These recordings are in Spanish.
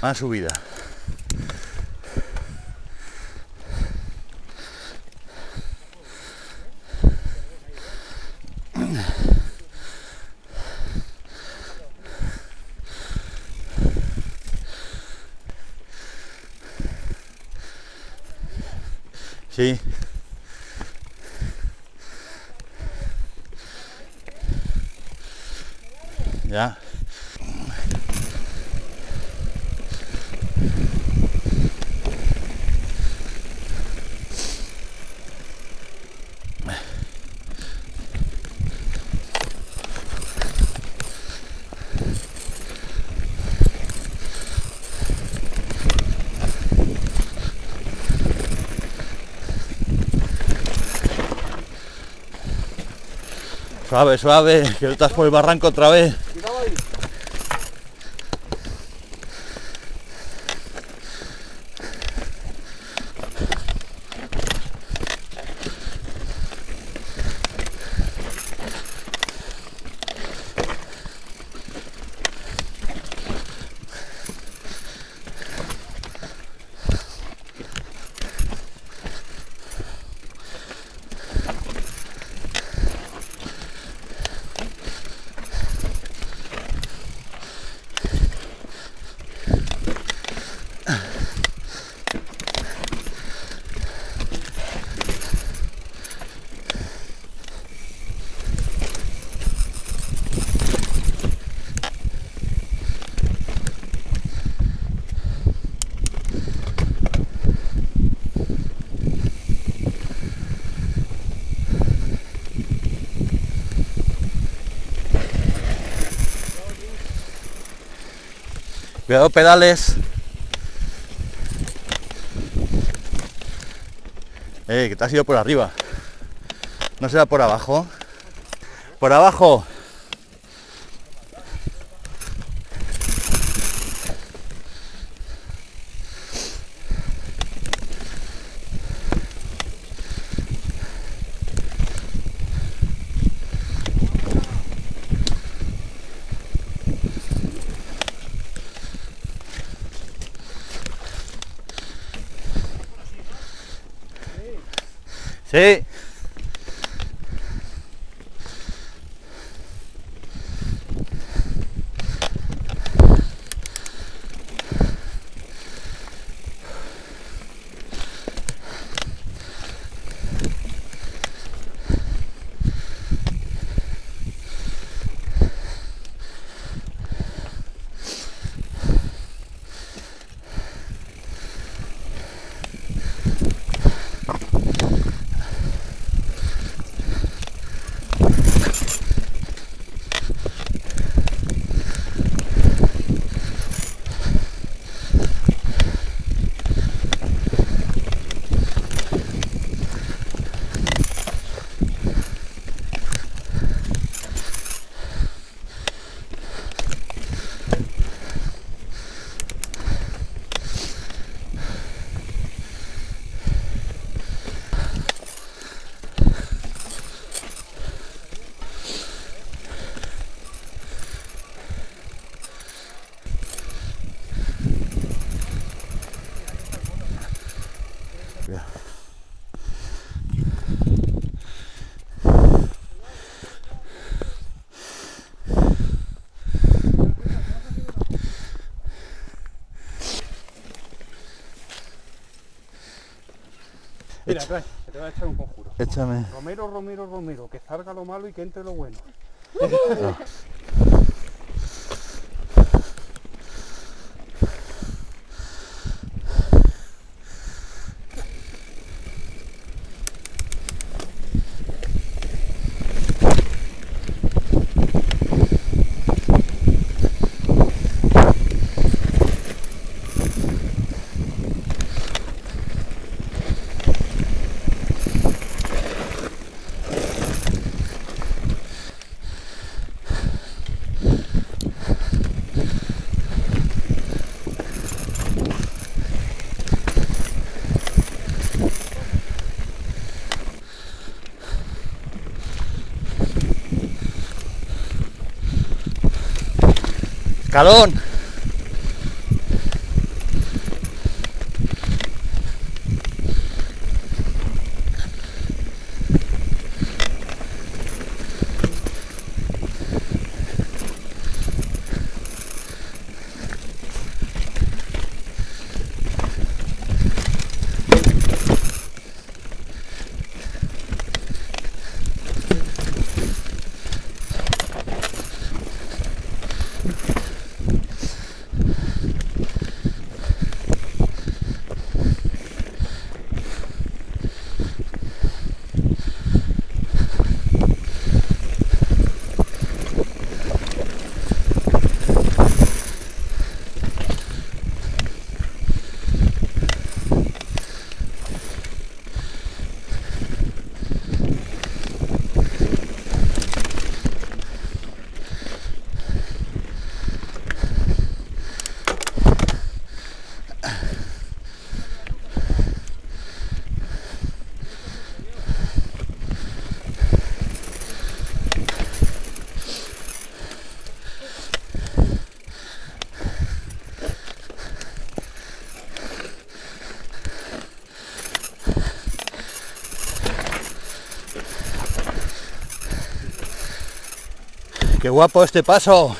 Más subida. Sí. Ya. Suave, suave, que estás por el barranco otra vez. Cuidado pedales. Eh, que te has ido por arriba. No será por abajo. Por abajo. Sí. Mira, trae, que te voy a echar un conjuro. Échame. Romero, Romero, Romero, que salga lo malo y que entre lo bueno. Escalón. Qué guapo este paso.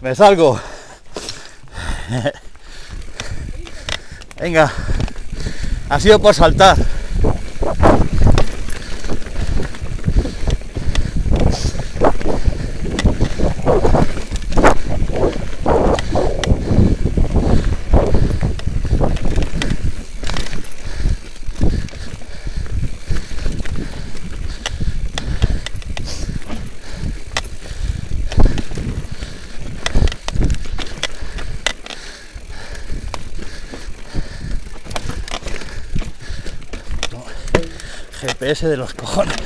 Me salgo. Venga. Ha sido por saltar. GPS de los cojones.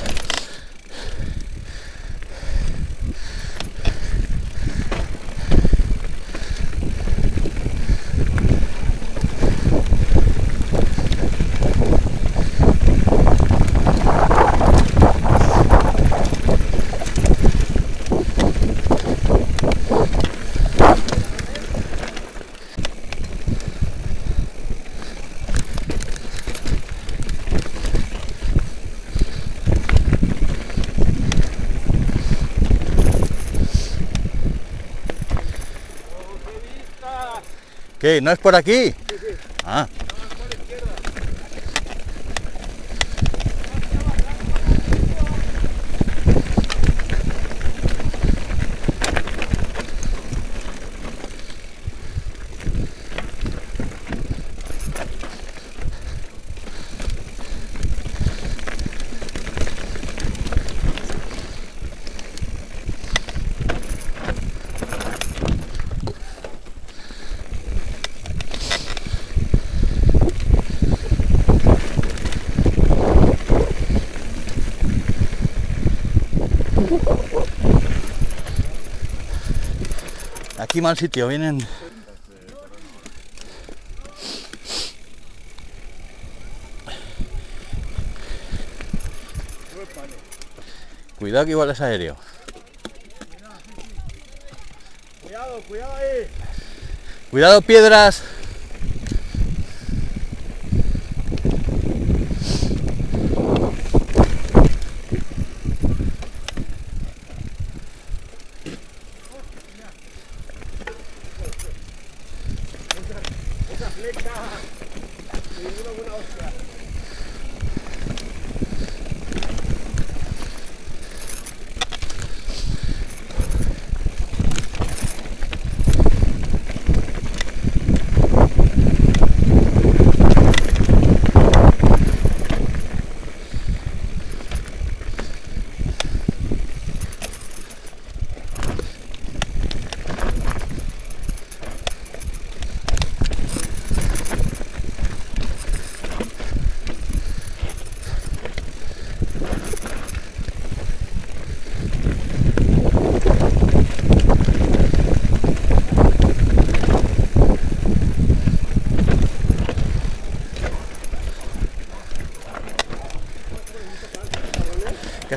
¿Qué? ¿No es por aquí? Ah. Aquí mal sitio, vienen. Cuidado que igual es aéreo. Cuidado, cuidado ahí. Cuidado piedras.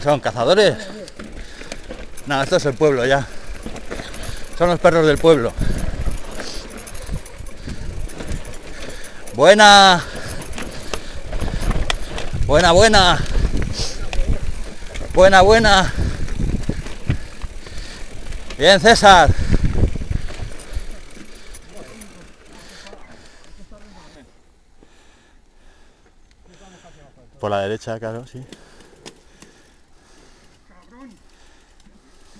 Son? ¿Cazadores? No, esto es el pueblo ya. Son los perros del pueblo. Buena. Buena, buena. Buena, buena. Bien, César. Por la derecha, claro, sí.